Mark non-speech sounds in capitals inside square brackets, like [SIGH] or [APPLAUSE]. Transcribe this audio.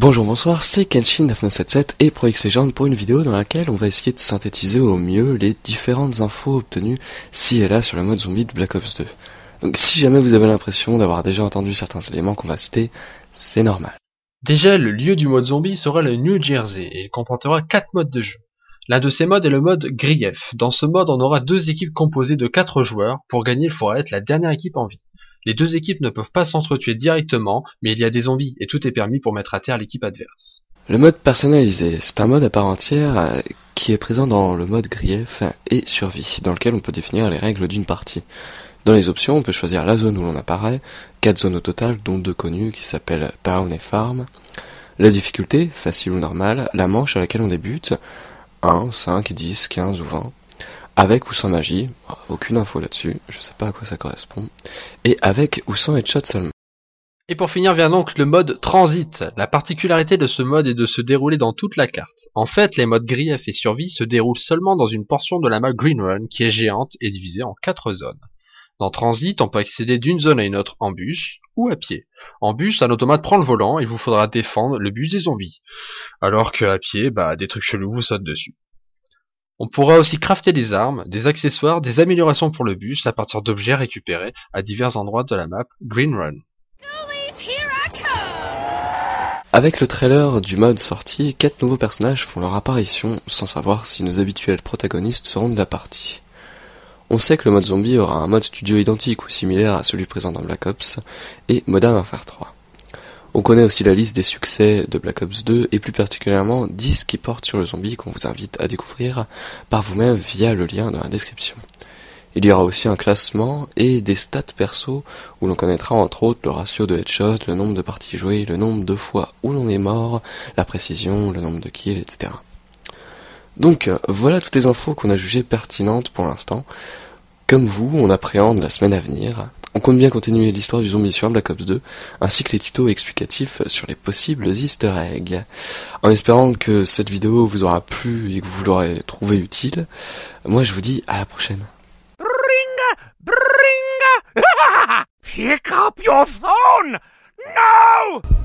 Bonjour, bonsoir, c'est Kenshin977 et ProX Legend pour une vidéo dans laquelle on va essayer de synthétiser au mieux les différentes infos obtenues ci et là sur le mode zombie de Black Ops 2. Donc si jamais vous avez l'impression d'avoir déjà entendu certains éléments qu'on va citer, c'est normal. Déjà, le lieu du mode zombie sera le New Jersey et il comportera 4 modes de jeu. L'un de ces modes est le mode Grief. Dans ce mode, on aura deux équipes composées de 4 joueurs. Pour gagner, il faudra être la dernière équipe en vie. Les deux équipes ne peuvent pas s'entretuer directement, mais il y a des zombies et tout est permis pour mettre à terre l'équipe adverse. Le mode personnalisé, c'est un mode à part entière euh, qui est présent dans le mode grief et survie, dans lequel on peut définir les règles d'une partie. Dans les options, on peut choisir la zone où l'on apparaît, quatre zones au total, dont deux connues qui s'appellent Town et Farm, la difficulté, facile ou normale, la manche à laquelle on débute, 1, 5, 10, 15 ou 20, avec ou sans magie, aucune info là-dessus, je sais pas à quoi ça correspond, et avec ou sans headshot seulement. Et pour finir vient donc le mode transit. La particularité de ce mode est de se dérouler dans toute la carte. En fait, les modes grief et survie se déroulent seulement dans une portion de la map Green Run qui est géante et divisée en quatre zones. Dans Transit, on peut accéder d'une zone à une autre en bus ou à pied. En bus, un automate prend le volant et vous faudra défendre le bus des zombies. Alors qu'à pied, bah, des trucs chelous vous sautent dessus. On pourra aussi crafter des armes, des accessoires, des améliorations pour le bus à partir d'objets récupérés à divers endroits de la map Green Run. Avec le trailer du mode sorti, quatre nouveaux personnages font leur apparition sans savoir si nos habituels protagonistes seront de la partie. On sait que le mode zombie aura un mode studio identique ou similaire à celui présent dans Black Ops et Modern Warfare 3. On connaît aussi la liste des succès de Black Ops 2 et plus particulièrement 10 qui portent sur le zombie qu'on vous invite à découvrir par vous-même via le lien dans la description. Il y aura aussi un classement et des stats perso où l'on connaîtra entre autres le ratio de headshot, le nombre de parties jouées, le nombre de fois où l'on est mort, la précision, le nombre de kills, etc. Donc voilà toutes les infos qu'on a jugées pertinentes pour l'instant. Comme vous, on appréhende la semaine à venir on compte bien continuer l'histoire du zombie sur Black Ops 2, ainsi que les tutos explicatifs sur les possibles easter eggs. En espérant que cette vidéo vous aura plu et que vous l'aurez trouvé utile, moi je vous dis à la prochaine. [LAUGHS]